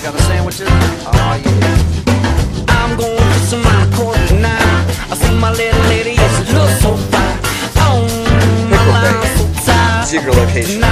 Got the sandwiches? Oh yeah. I'm gonna put some on the court tonight. I see my little lady, yes, she looks so fine. Oh, my so tight. Location.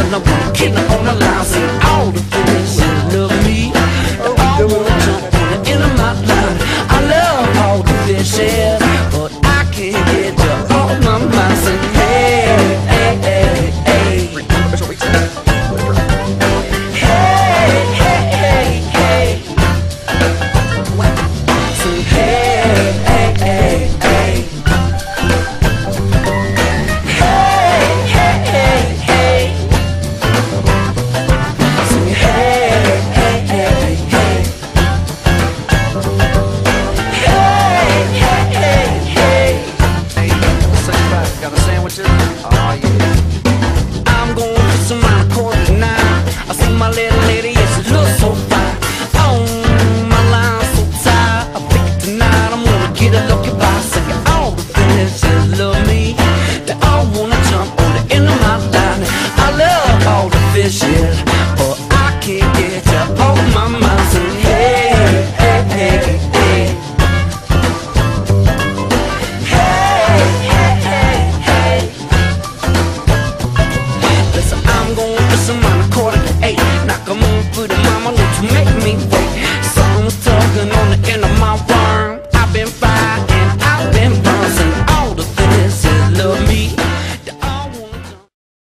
when I'm walking on the lines and all the things that love me. Oh, I wanna jump on the end of my life.